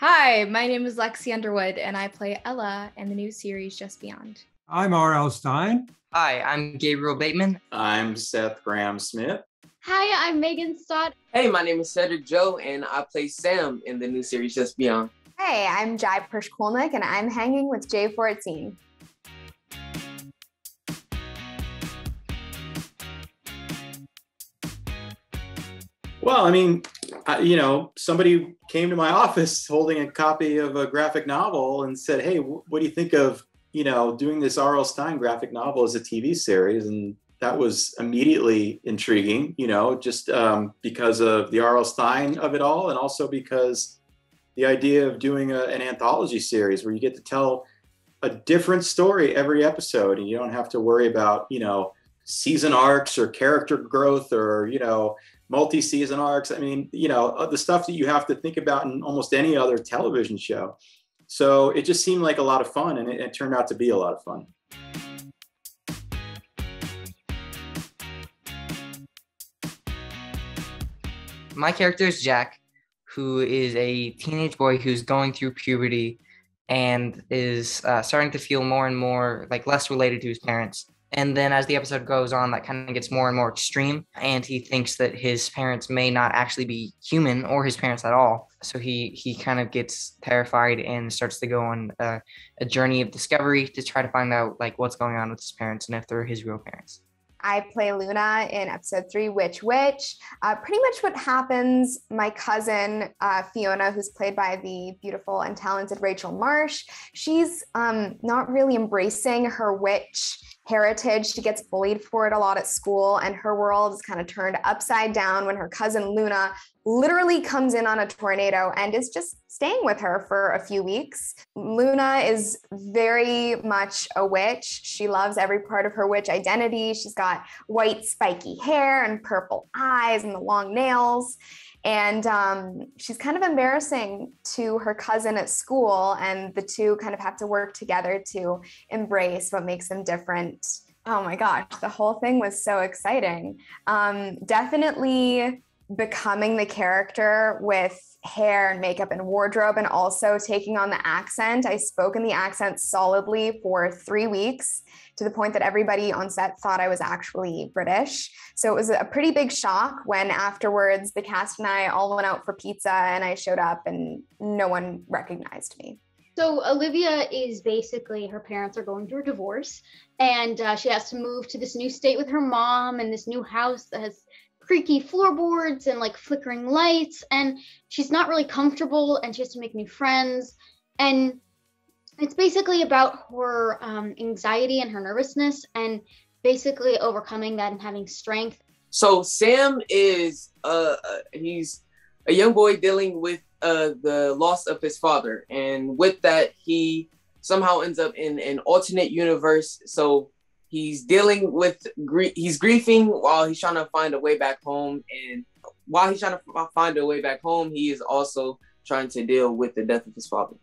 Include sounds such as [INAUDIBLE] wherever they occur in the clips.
Hi, my name is Lexi Underwood, and I play Ella in the new series Just Beyond. I'm R.L. Stine. Hi, I'm Gabriel Bateman. I'm Seth Grahame Smith. Hi, I'm Megan Stott. Hey, my name is Cedric Joe, and I play Sam in the new series Just Beyond. Hey, I'm Jy Prishkulnik, and I'm hanging with J14. Well, I mean, I, you know, somebody came to my [LAUGHS] office holding a copy of a graphic novel and said, "Hey, what do you think of you know doing this R.L. Stine graphic novel as a TV series?" And that was immediately intriguing, you know, just um, because of the R.L. Stine of it all, and also because the idea of doing a, an anthology series where you get to tell a different story every episode, and you don't have to worry about you know season arcs or character growth or you know multi-season arcs. I mean, you know, uh, the stuff that you have to think about in almost any other television show. So it just seemed like a lot of fun, and it, it turned out to be a lot of fun. My character is Jack, who is a teenage boy who's going through puberty and is uh, starting to feel more and more like less related to his parents. And then as the episode goes on, that kind of gets more and more extreme. And he thinks that his parents may not actually be human or his parents at all. So he he kind of gets terrified and starts to go on a, a journey of discovery to try to find out like what's going on with his parents and if they're his real parents. I play Luna in episode three, Witch Witch. Uh, pretty much what happens, my cousin uh, Fiona, who's played by the beautiful and talented Rachel Marsh, she's um, not really embracing her witch heritage. She gets bullied for it a lot at school, and her world is kind of turned upside down when her cousin Luna literally comes in on a tornado and is just staying with her for a few weeks. Luna is very much a witch. She loves every part of her witch identity. She's got white, spiky hair and purple eyes and the long nails. And um, she's kind of embarrassing to her cousin at school, and the two kind of have to work together to embrace what makes them different. Oh my gosh, the whole thing was so exciting. Um, definitely becoming the character with hair and makeup and wardrobe and also taking on the accent. I spoke in the accent solidly for three weeks to the point that everybody on set thought I was actually British. So it was a pretty big shock when afterwards the cast and I all went out for pizza and I showed up and no one recognized me. So Olivia is basically her parents are going through a divorce, and uh, she has to move to this new state with her mom and this new house that has creaky floorboards and like flickering lights, and she's not really comfortable, and she has to make new friends, and it's basically about her um, anxiety and her nervousness, and basically overcoming that and having strength. So Sam is uh he's a young boy dealing with uh the loss of his father, and with that he somehow ends up in an alternate universe. So he's dealing with grief. He's grieving while he's trying to find a way back home, and while he's trying to find a way back home, he is also trying to deal with the death of his father.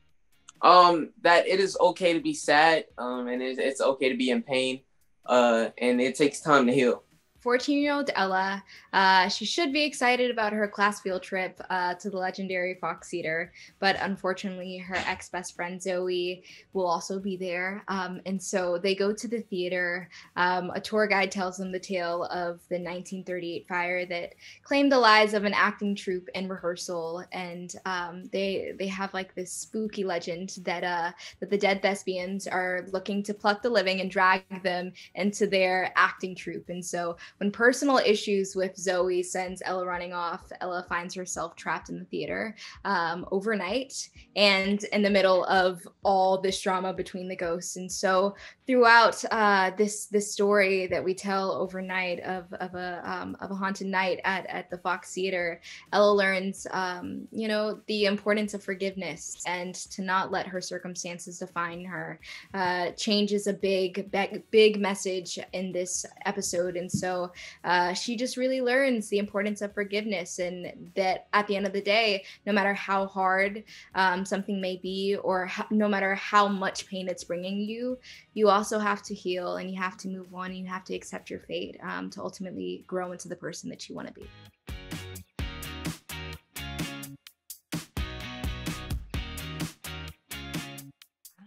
Um, that it is okay to be sad, um, and it's, it's okay to be in pain, uh, and it takes time to heal. 14 year old Ella. Uh, she should be excited about her class field trip uh, to the legendary Fox Theater, but unfortunately, her ex best friend Zoe will also be there. Um, and so they go to the theater. Um, a tour guide tells them the tale of the 1938 fire that claimed the lives of an acting troupe in rehearsal. And um, they they have like this spooky legend that uh, that the dead thespians are looking to pluck the living and drag them into their acting troupe. And so when personal issues with Zoe sends Ella running off, Ella finds herself trapped in the theater um, overnight and in the middle of all this drama between the ghosts. And so throughout uh, this this story that we tell overnight of, of a um, of a haunted night at, at the Fox Theater, Ella learns um, you know the importance of forgiveness and to not let her circumstances define her. Uh, change is a big big message in this episode, and so uh, she just really learns the importance of forgiveness and that at the end of the day, no matter how hard um, something may be or no matter how much pain it's bringing you, you also have to heal and you have to move on and you have to accept your fate um, to ultimately grow into the person that you want to be.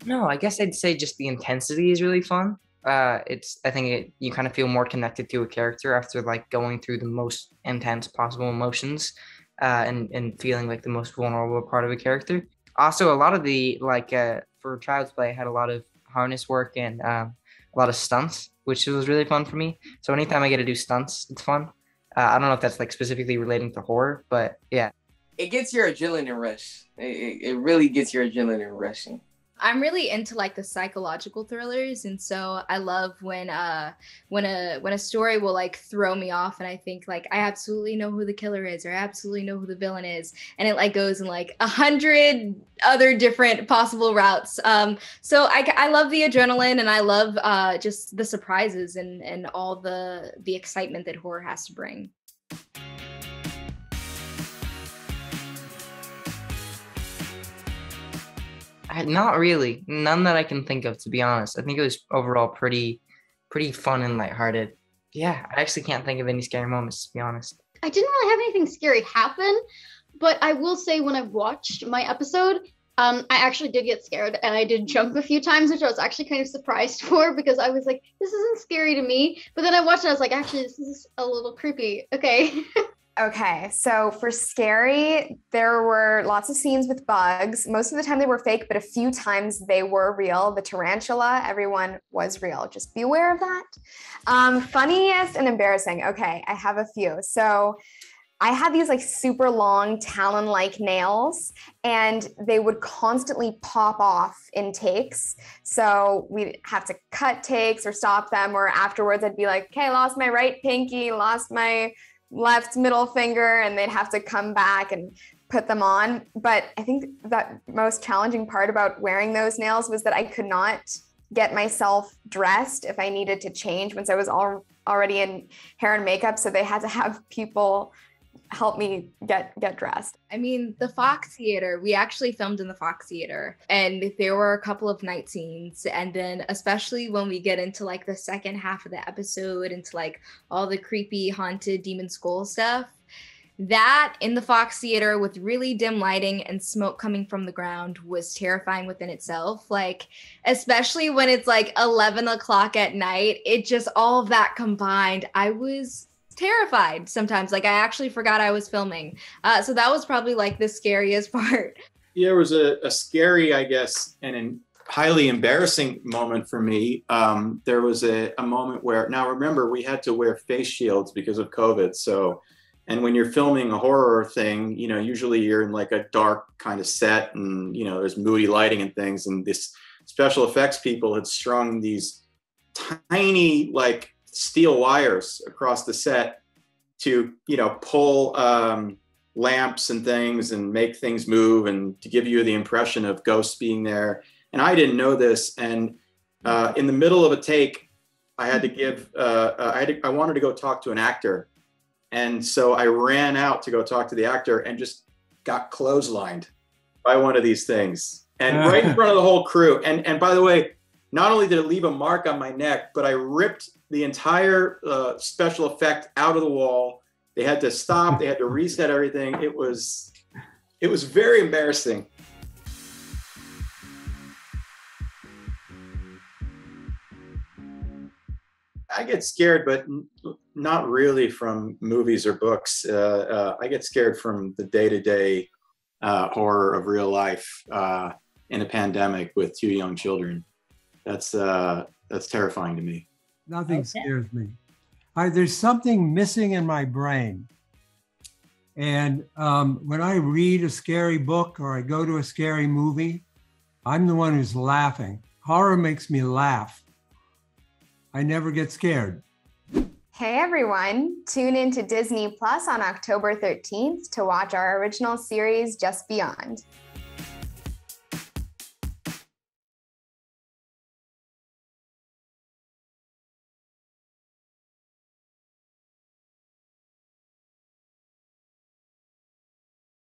No, I guess I'd say just the intensity is really fun. Uh, it's I think it, you kind of feel more connected to a character after like going through the most intense possible emotions, uh, and and feeling like the most vulnerable part of a character. Also, a lot of the like uh, for Child's Play had a lot of harness work and um, a lot of stunts, which was really fun for me. So anytime I get to do stunts, it's fun. Uh, I don't know if that's like specifically relating to horror, but yeah. It gets your adrenaline rush. It, it, it really gets your adrenaline rushing. I'm really into like the psychological thrillers, and so I love when uh when a when a story will like throw me off, and I think like I absolutely know who the killer is, or I absolutely know who the villain is, and it like goes in like a hundred other different possible routes. Um, so I I love the adrenaline, and I love uh just the surprises and and all the the excitement that horror has to bring. I, not really. None that I can think of, to be honest. I think it was overall pretty, pretty fun and lighthearted. Yeah, I actually can't think of any scary moments, to be honest. I didn't really have anything scary happen, but I will say when I watched my episode, um, I actually did get scared and I did jump a few times, which I was actually kind of surprised [LAUGHS] for because I was like, this isn't scary to me. But then I watched it, I was like, actually, this is a little creepy. Okay. [LAUGHS] Okay, so for scary, there were lots of scenes with bugs. Most of the time they were fake, but a few times they were real. The tarantula, everyone was real. Just be aware of that. Um, funniest and embarrassing. Okay, I have a few. So I had these like super long talon like nails, and they would constantly pop off in takes. So we'd have to cut takes or stop them, or afterwards I'd be like, okay, lost my right pinky, lost my left middle finger and they'd have to come back and put them on. But I think that most challenging part about wearing those nails was that I could not get myself dressed if I needed to change once I was all, already in hair and makeup. So they had to have people help me get get dressed. I mean, the Fox Theater, we actually filmed in the Fox Theater and there were a couple of night scenes and then especially when we get into like the second half of the episode into like all the creepy haunted demon skull stuff, that in the Fox Theater with really dim lighting and smoke coming from the ground was terrifying within itself. Like, especially when it's like 11 o'clock at night, it just all of that combined, I was terrified sometimes. Like I actually forgot I was filming. Uh, so that was probably like the scariest [LAUGHS] part. Yeah, there was a, a scary, I guess, and a highly embarrassing moment for me. Um, there was a, a moment where, now remember, we had to wear face shields because of COVID. So, and when you're filming a horror thing, you know, usually you're in like a dark kind of set and, you know, there's moody lighting and things. And this special effects people had strung these tiny, like, steel wires across the set to you know pull um, lamps and things and make things move and to give you the impression of ghosts being there. And i didn't know this. And uh, in the middle of a take i had to give uh, uh, I, had to, I wanted to go talk to an actor. And so i ran out to go talk to the actor and just got clotheslined by one of these things. And right in front of the whole crew. And and by the way not only did it leave a mark on my neck but i ripped the entire uh, special effect out of the wall. They had to stop. They had to reset everything. It was, it was very embarrassing. I get scared, but not really from movies or books. Uh, uh, I get scared from the day-to-day uh, horror of real life uh, in a pandemic with two young children. That's uh, that's terrifying to me. Nothing okay. scares me. I, there's something missing in my brain. And um, when I read a scary book or I go to a scary movie, I'm the one who's laughing. Horror makes me laugh. I never get scared. Hey everyone, tune in to Disney Plus on October 13th to watch our original series, Just Beyond.